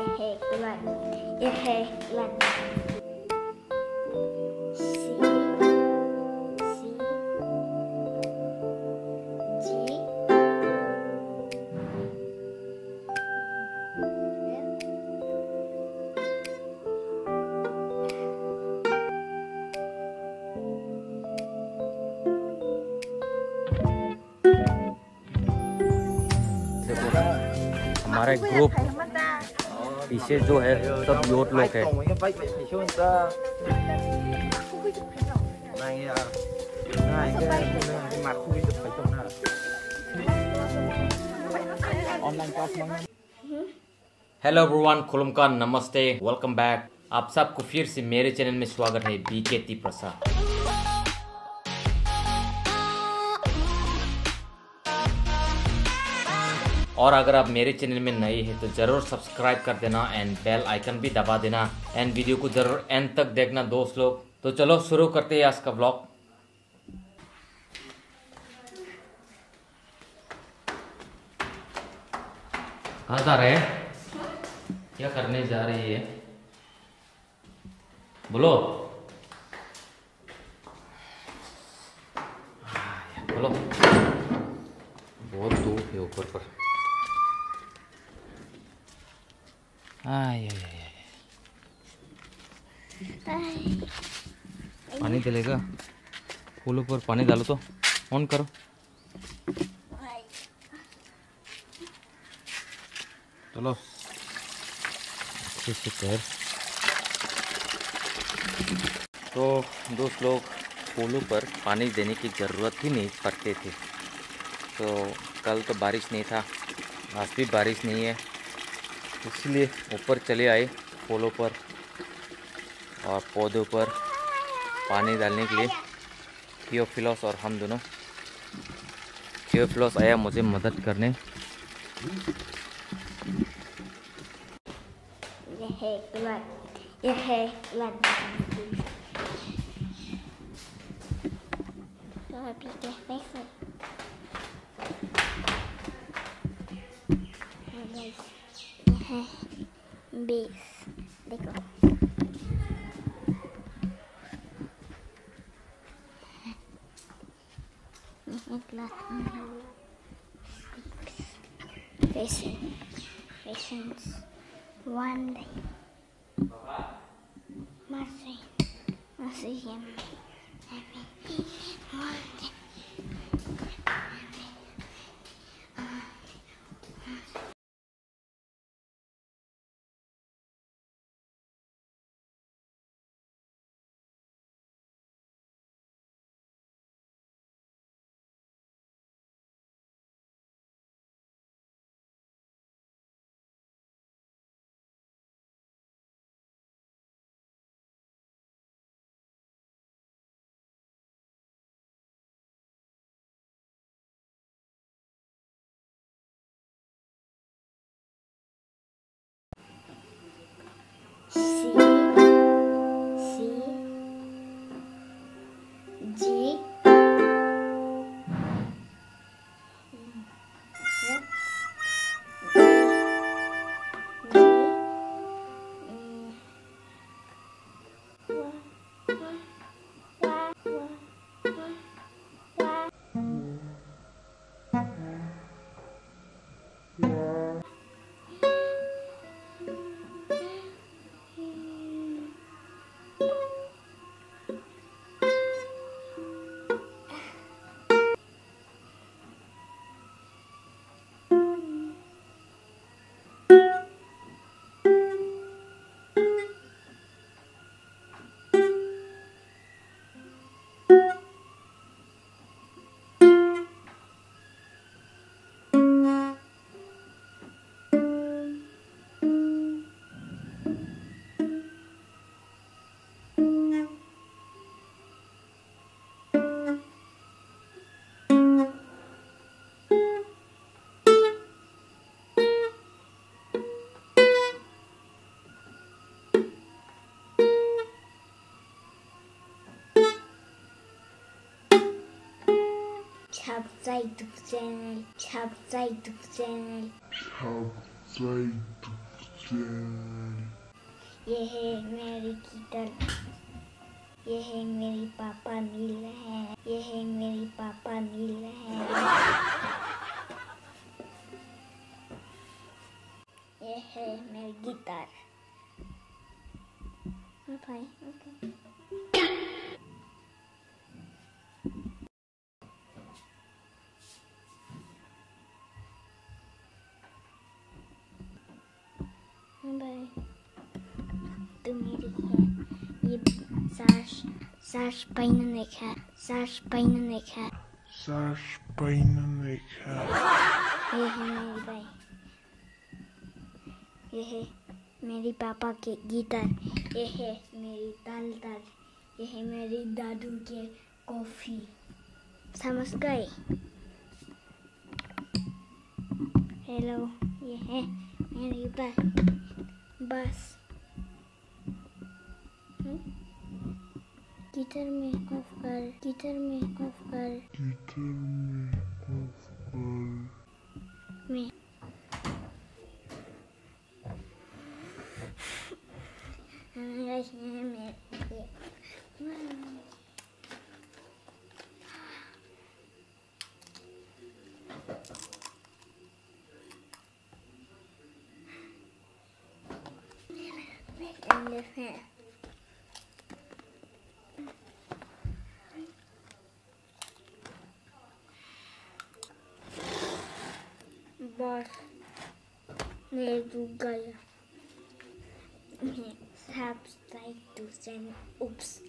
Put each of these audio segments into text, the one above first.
Irregular. Irregular. C. C. G. देखो हमारा एक ग्रुप पीछे जो है सब योट लोग है। हेलो एवरीवन खुलमका नमस्ते वेलकम बैक आप सबको फिर से मेरे चैनल में स्वागत है बीके प्रसाद और अगर आप मेरे चैनल में नए हैं तो ज़रूर सब्सक्राइब कर देना एंड बेल आइकन भी दबा देना एंड वीडियो को ज़रूर एंड तक देखना दोस्त लोग। तो चलो, शुरू करते हैं आज का ब्लॉग कहाँ जा रहे हैं। क्या करने जा रही है? बोलो। बोलो। बहुत धूप है ऊपर पर। आय। पानी डलेगा फूलों पर पानी डालो तो. ऑन करो. चलो. कर तो दोस्त लोग फूलों पर पानी देने की ज़रूरत ही नहीं पड़ते थे। तो कल तो बारिश नहीं था। आज भी बारिश नहीं है। इसलिए ऊपर चले आए फूलों पर और पौधों पर पानी डालने के लिए थियोफिलोस और हम दोनों थियोफिलोस आया मुझे मदद करने. Irregular. So happy है बेस देखो Patience. Patience. One day. Mercy. Mercy him. see. YouTube channel. YouTube channel. outside ये है मेरी गिटार ये है मेरी पापा मिल है ये है मेरी पापा मिल है बाय तू मेरी है ये साश साश पहनने का साश पहनने का Sash Beinaneka. ये है मेरी भाई ये है मेरी पापा के गिटार ये है मेरी दाल दाल ये है मेरी दादू के कॉफ़ी समझ गए हेलो ये है मेरी बस बस हम्म? गिटार में ऑफ़ कर गिटार में ऑफ़ कर Gitar me. Of all. में हमारा शहर में in his. Boss ne Google subscribe to send oops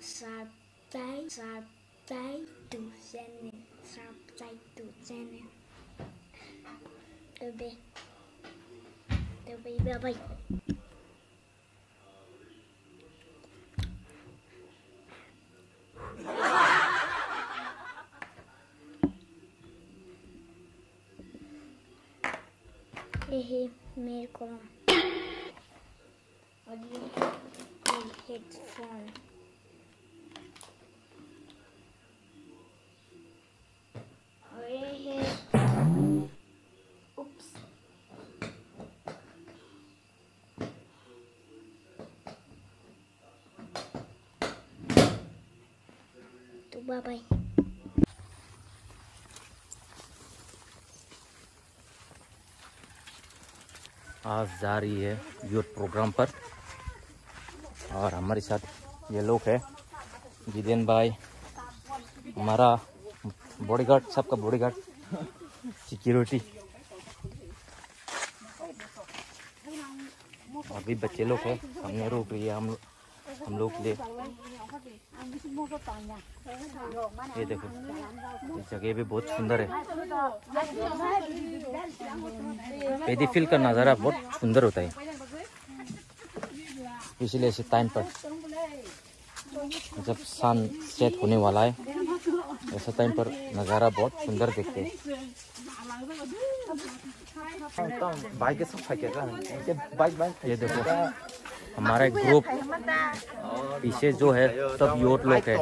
subscribe subscribe to send subscribe to send Bye, bye, bye bye और ये ये हेडफोन और ये है उप्स तो बाय बाय आज जा रही है यूथ प्रोग्राम पर। और हमारे साथ ये लोग है जिदेन भाई, हमारा बॉडी गार्ड सबका बॉडी गार्ड सिक्योरिटी अभी बच्चे लोग है, हमने रोक लिया, हम हम लोग लिए ये देखो जगह भी बहुत सुंदर है। पेदी फ़ील्ड का नज़ारा बहुत सुंदर होता है। इसलिए इसे टाइम पर जब सन सेट होने वाला है, ऐसा टाइम पर नज़ारा बहुत सुंदर दिखते हैं। बाइक बाइक ये देखो हमारा ग्रुप पीछे जो है सब योट लोग है।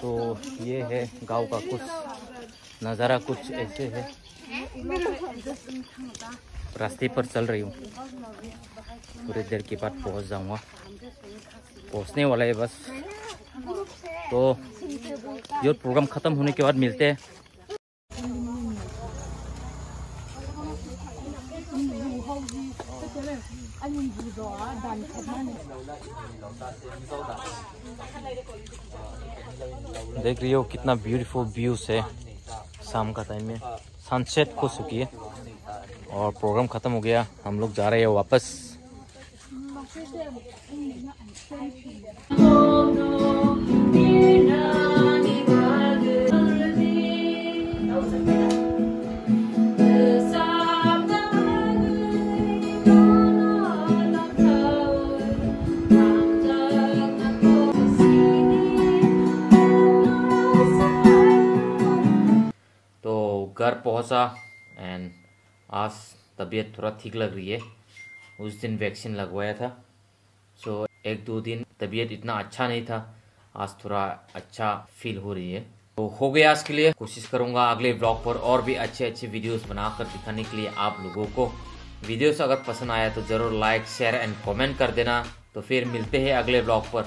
तो ये है गाँव का कुछ नज़ारा कुछ ऐसे है। रास्ते पर चल रही हूँ। थोड़ी देर के बाद पहुँच जाऊँगा। पहुँचने वाला है बस। तो ये प्रोग्राम ख़त्म होने के बाद मिलते हैं। देख रही हो कितना ब्यूटीफुल व्यूज़ है शाम का टाइम में। सनसेट हो चुकी है और प्रोग्राम ख़त्म हो गया। हम लोग जा रहे हैं वापस। घर पहुँचा एंड आज तबीयत थोड़ा ठीक लग रही है। उस दिन वैक्सीन लगवाया था। सो so, एक दो दिन तबीयत इतना अच्छा नहीं था। आज थोड़ा अच्छा फील हो रही है। तो हो गया आज के लिए। कोशिश करूँगा अगले ब्लॉग पर और भी अच्छे अच्छे वीडियोस बनाकर दिखाने के लिए आप लोगों को। वीडियोस अगर पसंद आया तो ज़रूर लाइक शेयर एंड कॉमेंट कर देना। तो फिर मिलते हैं अगले ब्लॉग पर।